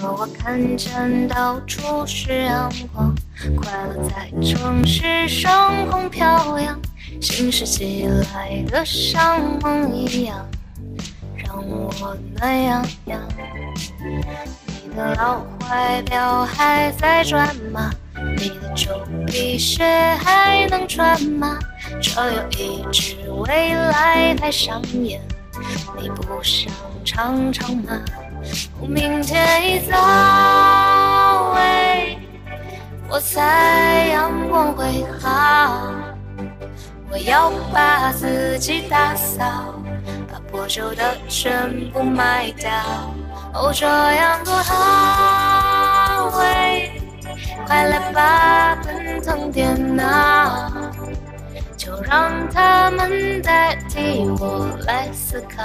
可我看见到处是阳光，快乐在城市上空飘扬，心事寄来的像梦一样，让我暖洋洋。你的老怀表还在转吗？你的旧皮鞋还能穿吗？这有一支未来太上演，你不想尝尝吗？明天一早，喂，我猜阳光会好。我要把自己打扫，把破旧的全部卖掉。哦，这样多好，喂，快来吧，奔腾电脑，就让他们代替我来思考。